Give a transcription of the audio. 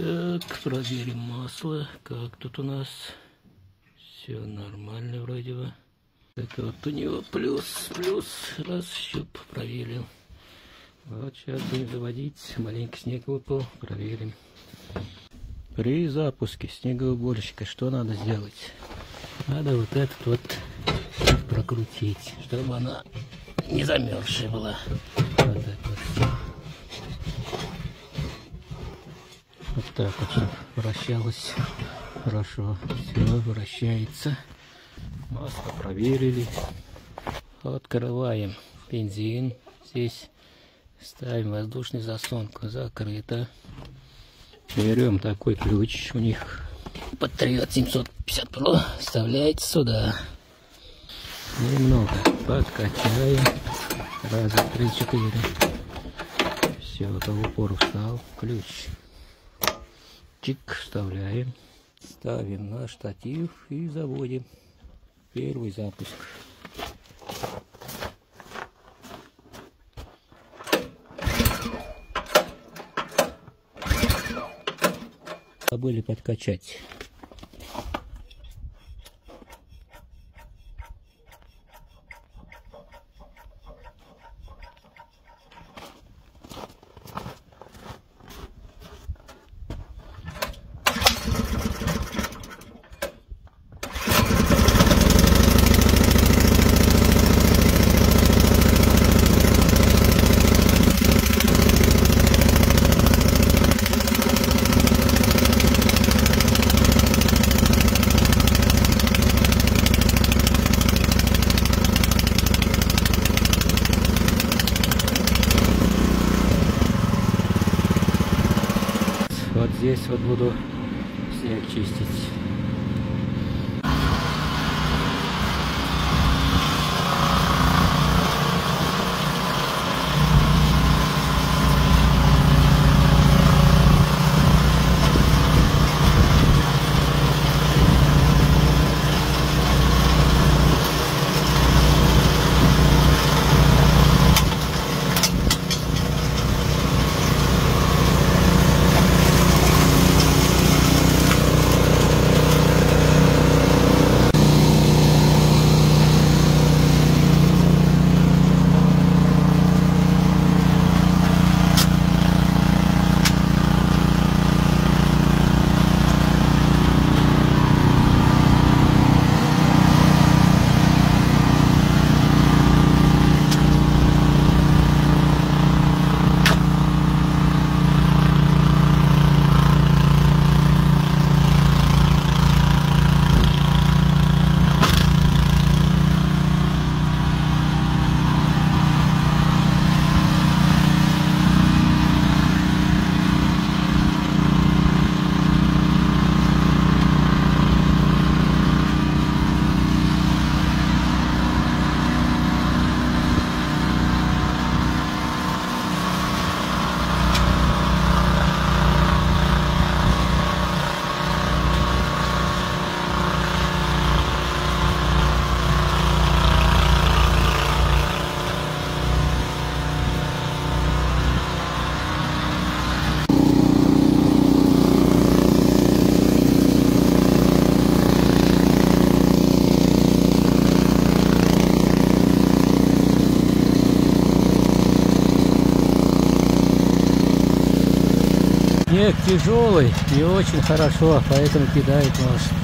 Так, проверим масло. Как тут у нас? Все нормально вроде бы. Это вот у него плюс, плюс. Раз, щуп, проверил. Вот сейчас будем заводить. Маленький снег выпал. Проверим. При запуске снегоуборщика что надо сделать? Надо вот этот вот прокрутить, чтобы она не замерзшая была. Вот так вот. Вот так вот, вращалось хорошо. Все вращается. Масло проверили. Открываем бензин. Здесь ставим воздушный засонку. Закрыто. Берем такой ключ у них. Патриот 750 Pro. Вставляете сюда. Немного подкачаем. Раз, два, три, четыре. Все, это в упор встал. Ключ. Чик, вставляем. Ставим на штатив и заводим. Первый запуск. Забыли подкачать. Вот здесь вот буду снег чистить. Снег тяжелый, не очень хорошо, поэтому кидает может.